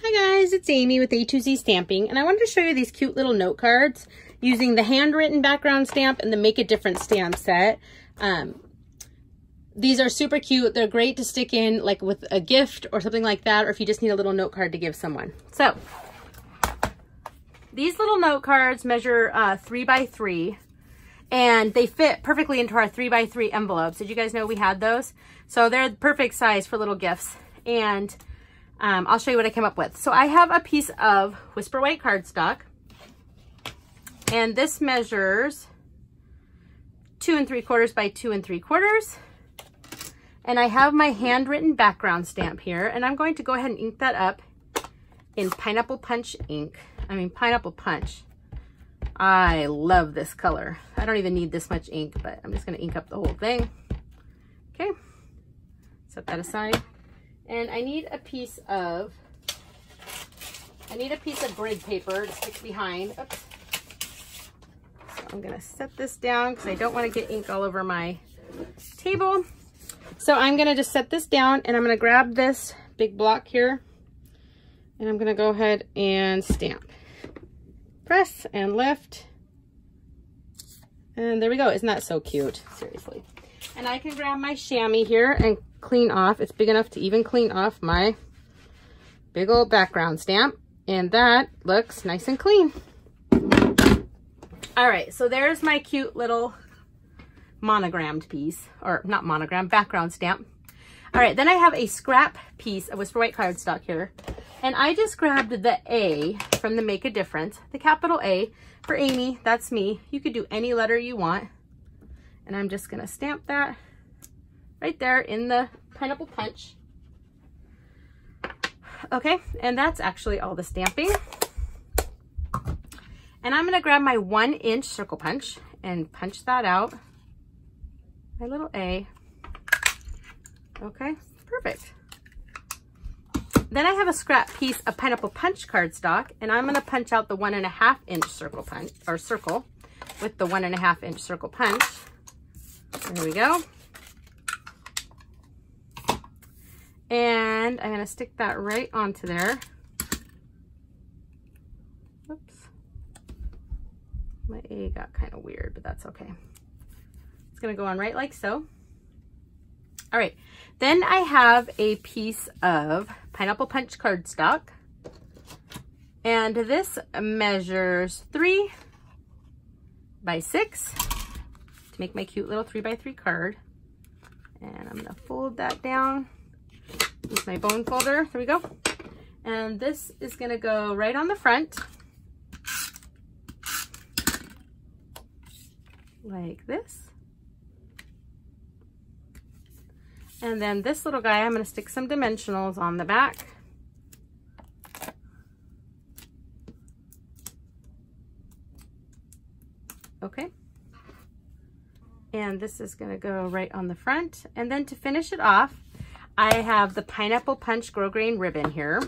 Hi guys, it's Amy with A2Z Stamping, and I wanted to show you these cute little note cards using the handwritten background stamp and the Make a Difference stamp set. Um, these are super cute. They're great to stick in like with a gift or something like that, or if you just need a little note card to give someone. So, these little note cards measure uh, three by three and they fit perfectly into our three by three envelopes. Did you guys know we had those? So they're the perfect size for little gifts. And um, I'll show you what I came up with. So I have a piece of Whisper White cardstock. And this measures two and three quarters by two and three quarters. And I have my handwritten background stamp here. And I'm going to go ahead and ink that up in Pineapple Punch ink. I mean, Pineapple Punch. I love this color. I don't even need this much ink, but I'm just gonna ink up the whole thing. Okay, set that aside. And I need a piece of, I need a piece of grid paper to stick behind. Oops. So I'm gonna set this down because I don't wanna get ink all over my table. So I'm gonna just set this down and I'm gonna grab this big block here and I'm gonna go ahead and stamp press and lift. And there we go. Isn't that so cute? Seriously. And I can grab my chamois here and clean off. It's big enough to even clean off my big old background stamp. And that looks nice and clean. All right, so there's my cute little monogrammed piece, or not monogram, background stamp. All right, then I have a scrap piece of Whisper White cardstock here. And I just grabbed the A from the Make a Difference, the capital A for Amy, that's me. You could do any letter you want. And I'm just gonna stamp that right there in the pineapple punch. Okay, and that's actually all the stamping. And I'm gonna grab my one inch circle punch and punch that out. My little A. Okay, perfect. Then I have a scrap piece of pineapple punch cardstock and I'm gonna punch out the one and a half inch circle punch or circle with the one and a half inch circle punch. There we go. And I'm gonna stick that right onto there. Oops. My A got kind of weird, but that's okay. It's gonna go on right like so. All right, then I have a piece of Pineapple Punch cardstock. And this measures three by six to make my cute little three by three card. And I'm gonna fold that down. Use my bone folder, there we go. And this is gonna go right on the front. Like this. And then this little guy, I'm going to stick some dimensionals on the back. Okay. And this is going to go right on the front. And then to finish it off, I have the Pineapple Punch Grosgrain ribbon here.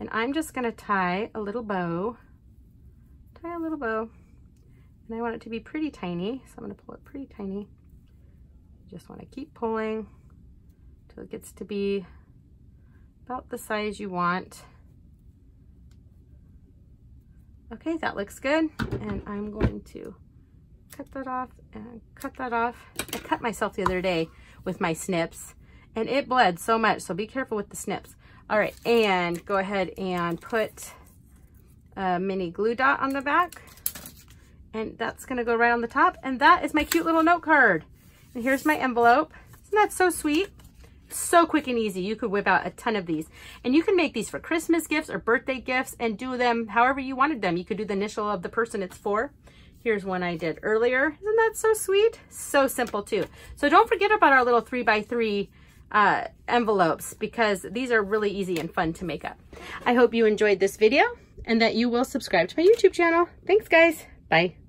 And I'm just going to tie a little bow. Tie a little bow. And I want it to be pretty tiny, so I'm to pull it pretty tiny. Just want to keep pulling till it gets to be about the size you want. Okay, that looks good. And I'm going to cut that off and cut that off. I cut myself the other day with my snips and it bled so much, so be careful with the snips. All right, and go ahead and put a mini glue dot on the back and that's gonna go right on the top. And that is my cute little note card. And here's my envelope. Isn't that so sweet? So quick and easy. You could whip out a ton of these. And you can make these for Christmas gifts or birthday gifts and do them however you wanted them. You could do the initial of the person it's for. Here's one I did earlier. Isn't that so sweet? So simple too. So don't forget about our little three by three uh, envelopes because these are really easy and fun to make up. I hope you enjoyed this video and that you will subscribe to my YouTube channel. Thanks guys. Bye.